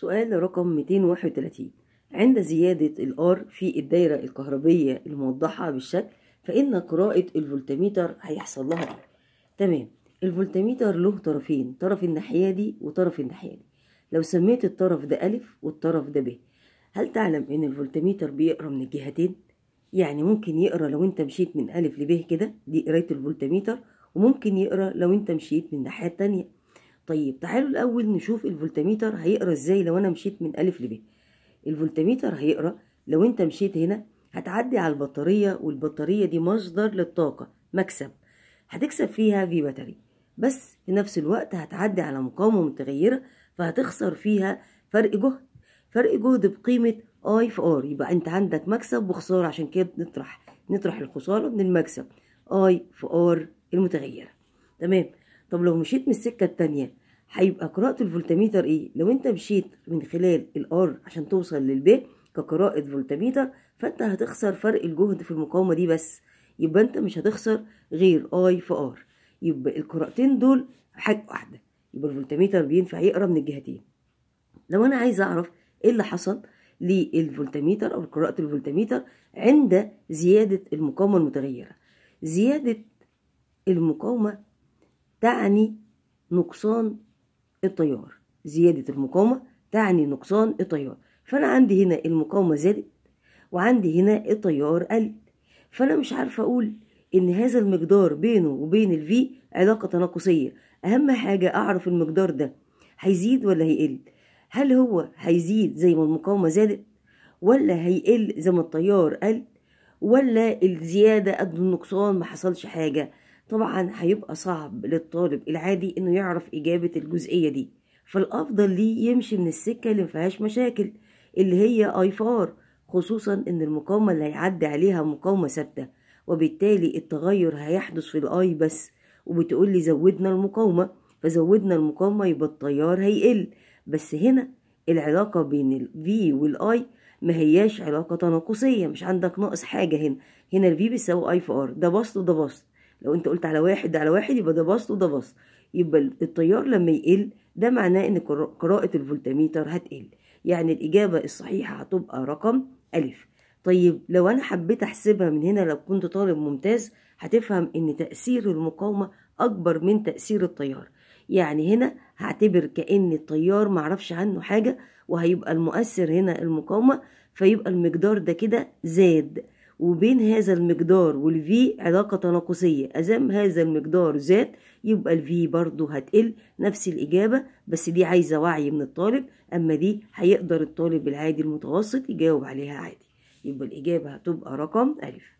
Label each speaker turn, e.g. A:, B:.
A: سؤال رقم 231 عند زيادة ال R في الدايرة الكهربية الموضحة بالشكل فإن قراءة الفولتميتر هيحصل لها إيه؟ تمام الفولتميتر له طرفين طرف الناحية دي وطرف الناحية دي لو سميت الطرف ده ألف والطرف ده ب هل تعلم إن الفولتميتر بيقرأ من الجهتين؟ يعني ممكن يقرأ لو أنت مشيت من ألف لب كده دي قراية الفولتميتر وممكن يقرأ لو أنت مشيت من الناحية التانية طيب تعالوا الأول نشوف الفولتميتر هيقرأ إزاي لو أنا مشيت من ألف لب الفولتميتر هيقرأ لو أنت مشيت هنا هتعدي على البطارية والبطارية دي مصدر للطاقة مكسب. هتكسب فيها V battery بس في نفس الوقت هتعدي على مقاومة متغيرة فهتخسر فيها فرق جهد. فرق جهد بقيمة I في R يبقى أنت عندك مكسب وخسارة عشان كده بنطرح نطرح الخسارة من المكسب. I في R المتغيرة. تمام. طب لو مشيت من السكة التانية هيبقى قراءة الفولتميتر إيه؟ لو أنت مشيت من خلال ال R عشان توصل للب كقراءة فولتميتر فأنت هتخسر فرق الجهد في المقاومة دي بس. يبقى أنت مش هتخسر غير I في R. يبقى القراءتين دول حاجة واحدة. يبقى الفولتميتر بينفع يقرأ من الجهتين. لو أنا عايز أعرف إيه اللي حصل للفولتميتر أو قراءة الفولتميتر عند زيادة المقاومة المتغيرة. زيادة المقاومة تعني نقصان التيار زيادة المقاومة تعني نقصان التيار فأنا عندي هنا المقاومة زادت وعندي هنا التيار قل فأنا مش عارفة أقول إن هذا المقدار بينه وبين الفي علاقة تناقصية. أهم حاجة أعرف المقدار ده هيزيد ولا هيقل؟ هل هو هيزيد زي ما المقاومة زادت ولا هيقل زي ما التيار قل ولا الزيادة قد النقصان ما حصلش حاجة؟ طبعا هيبقى صعب للطالب العادي إنه يعرف إجابة الجزئية دي. فالأفضل ليه يمشي من السكة اللي مفيهاش مشاكل اللي هي آي فار خصوصا إن المقاومة اللي هيعدي عليها مقاومة ثابتة وبالتالي التغير هيحدث في الآي بس. وبتقول لي زودنا المقاومة فزودنا المقاومة يبقى التيار هيقل. بس هنا العلاقة بين ال V وال I ما هياش علاقة تناقصية مش عندك ناقص حاجة هنا. هنا ال V بيساوي I في R ده بسط وده بسط. لو انت قلت على واحد على واحد يبقى ده بسط وده بسط يبقى التيار لما يقل ده معناه إن قراءة الفولتميتر هتقل. يعني الإجابة الصحيحة هتبقى رقم ألف. طيب لو أنا حبيت أحسبها من هنا لو كنت طالب ممتاز هتفهم إن تأثير المقاومة أكبر من تأثير التيار. يعني هنا هعتبر كأن التيار معرفش عنه حاجة وهيبقى المؤثر هنا المقاومة فيبقى المقدار ده كده زاد. وبين هذا المقدار والفي علاقة تناقصية. أزام هذا المقدار زاد يبقى الفي برضو هتقل نفس الإجابة بس دي عايزة وعي من الطالب أما دي هيقدر الطالب العادي المتوسط يجاوب عليها عادي. يبقى الإجابة هتبقى رقم ألف.